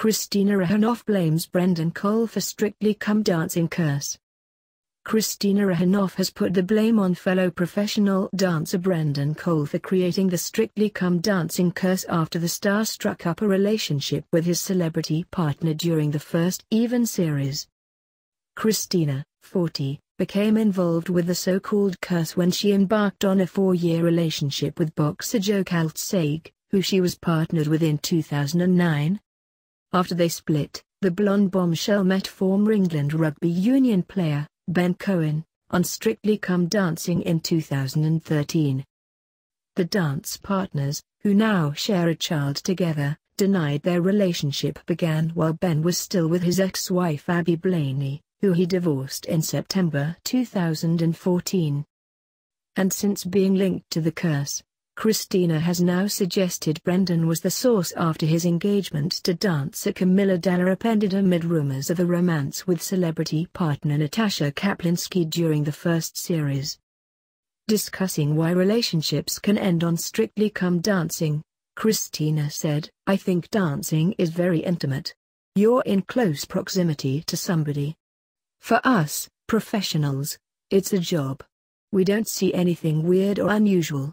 Kristina Rihanoff blames Brendan Cole for Strictly Come Dancing curse. Kristina Rihanoff has put the blame on fellow professional dancer Brendan Cole for creating the Strictly Come Dancing curse after the star struck up a relationship with his celebrity partner during the first Even series. Kristina, 40, became involved with the so-called curse when she embarked on a four-year relationship with boxer Joe Calzaghe, who she was partnered with in 2009, after they split, the blonde bombshell met former England rugby union player, Ben Cohen, on Strictly Come Dancing in 2013. The dance partners, who now share a child together, denied their relationship began while Ben was still with his ex-wife Abby Blayney, who he divorced in September 2014. And since being linked to the curse, Kristina has now suggested Brendan was the source after his engagement to dancer Camilla Dallerup ended amid rumors of a romance with celebrity partner Natasha Kaplinsky during the first series. Discussing why relationships can end on Strictly Come Dancing, Kristina said, I think dancing is very intimate. You're in close proximity to somebody. For us, professionals, it's a job. We don't see anything weird or unusual.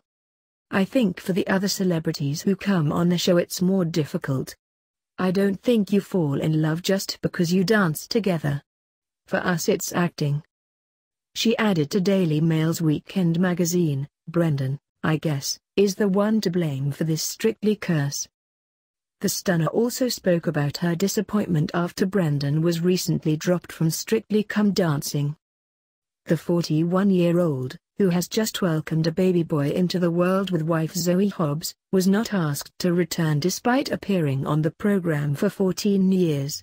I think for the other celebrities who come on the show it's more difficult. I don't think you fall in love just because you dance together. For us it's acting. She added to Daily Mail's Weekend magazine, Brendan, I guess, is the one to blame for this strictly curse. The stunner also spoke about her disappointment after Brendan was recently dropped from Strictly Come Dancing. The 41-year-old, who has just welcomed a baby boy into the world with wife Zoe Hobbs, was not asked to return despite appearing on the program for 14 years.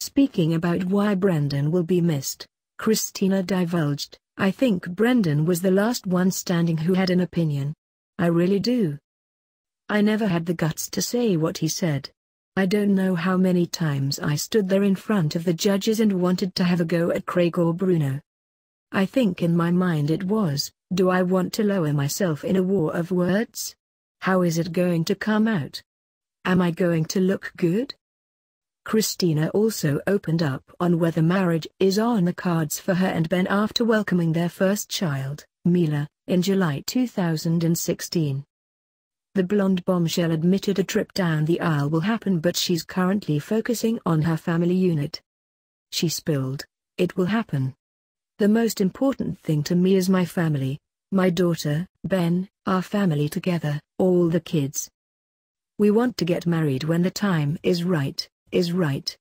Speaking about why Brendan will be missed, Kristina divulged, I think Brendan was the last one standing who had an opinion. I really do. I never had the guts to say what he said. I don't know how many times I stood there in front of the judges and wanted to have a go at Craig or Bruno. I think in my mind it was, do I want to lower myself in a war of words? How is it going to come out? Am I going to look good? Kristina also opened up on whether marriage is on the cards for her and Ben after welcoming their first child, Mila, in July 2016. The blonde bombshell admitted a trip down the aisle will happen but she's currently focusing on her family unit. She spilled, it will happen. The most important thing to me is my family, my daughter, Ben, our family together, all the kids. We want to get married when the time is right, is right.